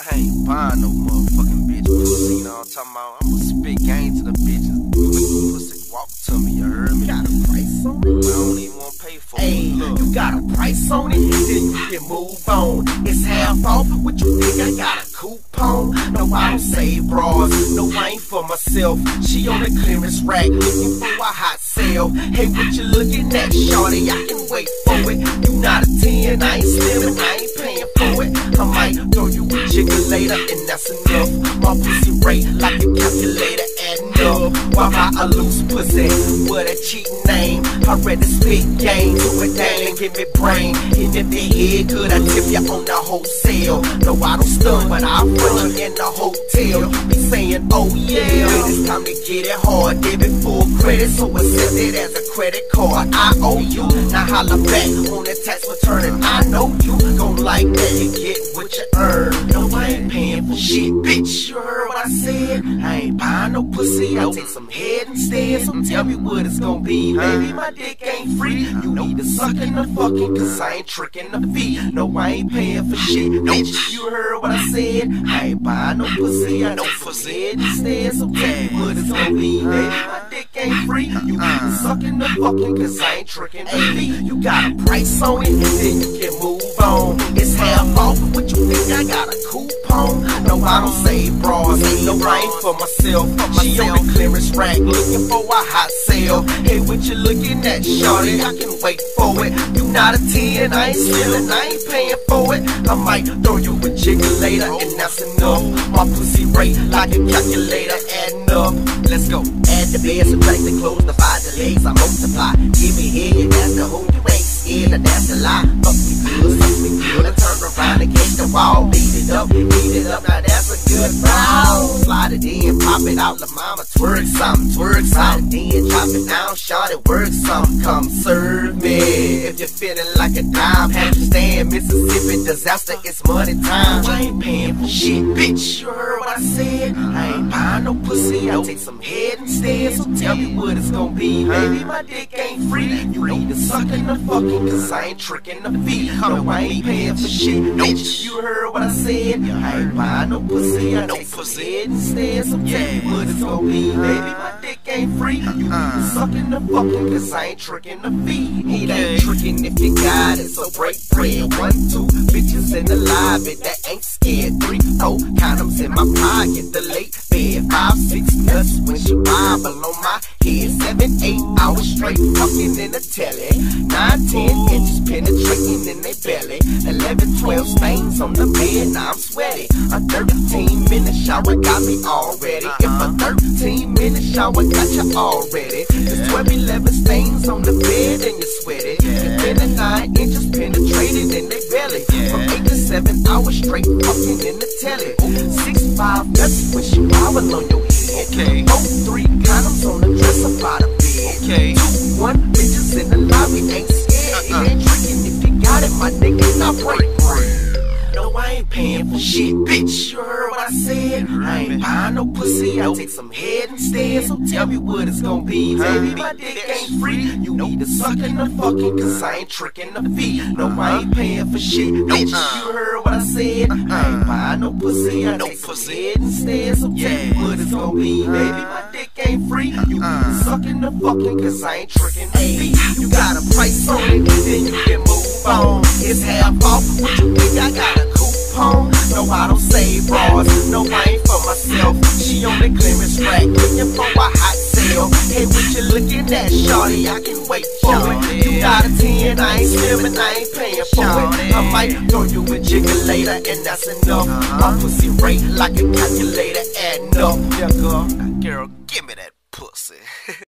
I ain't buying no motherfucking bitch pussy, you know what I'm talking about? I'ma spit game to the bitches. Pussy walk to me, you heard me? Got a price on it? I don't even wanna pay for Hey, it. Look. you got a price on it, then you can move on. It's half off. What you think I got a coupon? No, I don't save bras. No, I ain't for myself. She on the clearance rack looking for a hot sale. Hey, what you looking at, shorty? I can wait for it. You not a 10, I ain't slim and I ain't it. I might throw you a jigger later, and that's enough. My pussy rate like a calculator adding up. Why buy a loose pussy? What a cheap name. I read the spit game. Do it down and give me brain. If head good, I tip you on the wholesale. No, I don't stun, but I'll put you in the hotel. Be saying, oh yeah. It's time to get it hard. give it full credit, so accept it as a credit card. I owe you. Now holla back on the tax return, and I know you gon' like that. You get what you earn. No, I ain't paying for shit, bitch. You heard what I said? I ain't buying no pussy. I'll take some head instead. So tell me what it's gonna be. Baby, my dick ain't free. You need to suck in the fucking, cause I ain't tricking the fee. No, I ain't paying for shit, bitch. You heard what I said? I ain't buying no pussy. I know pussy head instead. So tell me what it's gonna be. Baby, my dick ain't free. You uh. need to suck in the fucking, cause I ain't tricking the fee. You got a price on it, and then you can move on. It's half off. Think I got a coupon? No, I don't save bras. Ain't no right for myself. She on the clearance rack looking for a hot sale. Hey, what you looking at, shorty? I can wait for it. You not a 10, I ain't stealing, I ain't paying for it. I might throw you a jigger later, and that's enough. My pussy rate like a calculator, adding up. Let's go. Add the bed, subtract the clothes, divide the legs, I multiply. Give me head, that's the whole you ain't scared, that's the lie. Fuck me good, me good. Around catch the wall, beat it up, beat it up. Now that's a good round. Slide it in, pop it out, la mama twerk something, twerk something. Then drop it down, shot it, work something. Come serve me if you're feeling like a dime. Have you stand Mississippi Disazta? It's money time. I ain't paying for shit, bitch. You heard what I said? I ain't buying no pussy. I'll take some head instead. So tell me what it's gonna be, baby. My dick ain't free. You need to suck in the fucking, cause I ain't tricking the feet. No, I ain't paying for shit, bitch. You heard what I said? I ain't buying no pussy. I'll take some head instead. So tell me what it's gonna be, baby. My dick ain't free. You need to uh-uh. suck in the fucking, cause I ain't tricking the feet. It ain't tricking if you got it. So break bread. One, two bitches in the lobby that ain't scared. Three, four condoms in my pocket. The late bed, five, six nuts when she wobble on my head. Seven, eight hours straight, fucking in the telly. Nine, ten inches penetrating in their belly. Eleven, twelve stains on the bed, now I'm sweaty. A thirteen minute shower got me already. If a thirteen minute shower got you already. There's 12, 11 stains on the bed and you're sweaty. Ten and nine inches penetrated in their belly. From eight to seven hours straight, fucking in the telly. Six, five nuts when she wobble on your head. Okay. Four, three condoms on the dresser by the bed. Okay. Two, one bitches in the lobby ain't scared. It ain't tricking if you got it, my nigga, not break paying for shit, bitch. You heard what I said? I ain't buying no pussy. I take some head instead. So tell me what it's gonna be, baby. My dick ain't free. You need to suck in the fucking, cause I ain't tricking the feet. No, I uh-huh. ain't paying for shit, bitch. Uh-uh. You heard what I said? I ain't uh-uh. buying no pussy. I take some head instead. So tell me what it's gonna be, uh-huh. baby. My dick ain't free. You need to uh-uh. suck in the fucking, cause I ain't tricking the feet. You got a price on it, then you can move on. It's half the clearance rack looking for a hot sale. Hey, what you looking at, shorty? I can wait for it. You got a 10, I ain't slim and I ain't paying for it. I might throw you a jigger later, and that's enough. My pussy rate like a calculator adding up. Yeah, girl. Girl, give me that pussy.